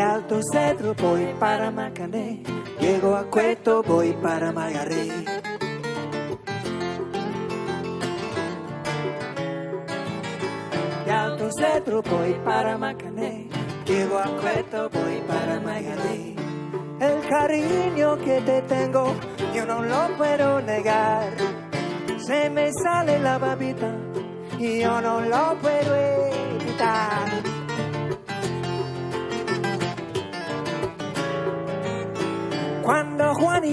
Alto Cedro voy para Macané, llego a Cueto, voy para Magaré. De Alto Cedro voy para Macané, llego a Cueto, voy para Magaré. El cariño que te tengo, yo no lo puedo negar. Se me sale la babita y yo no lo puedo evitar.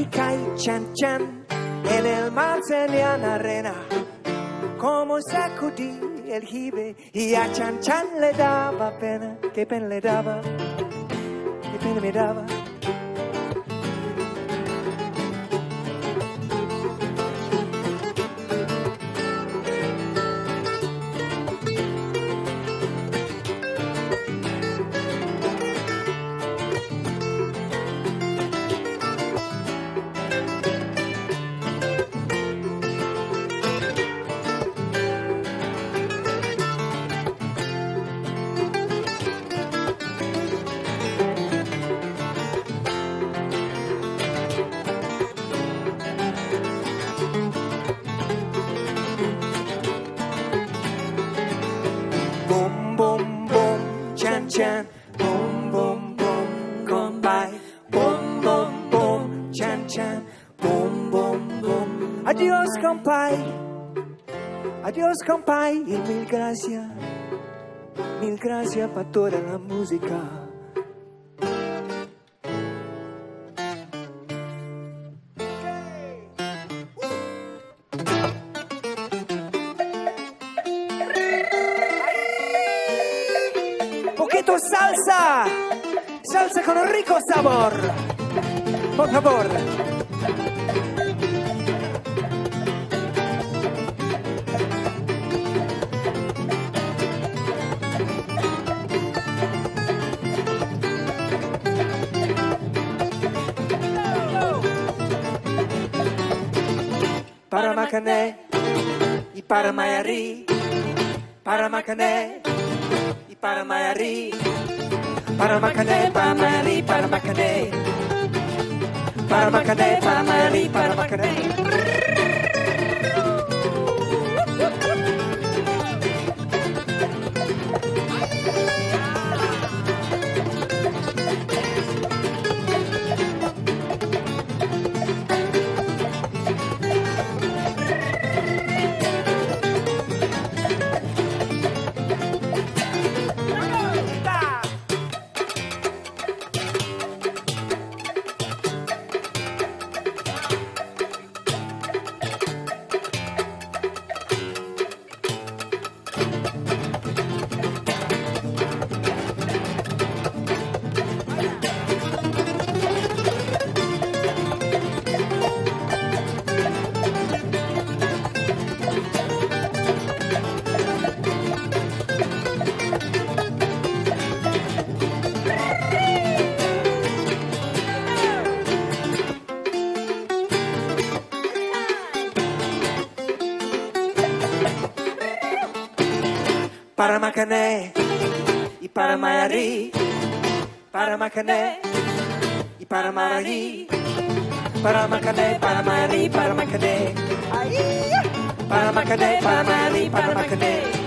Y Chan Chan en el mar se arena, como sacudí el jibe y a Chan Chan le daba pena, qué pena le daba, qué pena me daba. Boom, boom, boom, cian cian. Boom, boom, boom, goodbye. Boom, boom, boom, cian cian. Boom, boom, boom. Adios, compai. Adios, compai. E mil grazie. Mil grazie, fattore la música. Salsa, salsa con rico sabor. Por favor. Para Macané y para Mayarí, para Macané Paramari, Paramacane, Paramari, Paramacane, Paramacane, para Paramacane. para Macané e para Marari, para Macané e para Marari, para Macané, para Maiari, para Macané, para Macané, para Maiari, Macané. Para Macané, para Macané.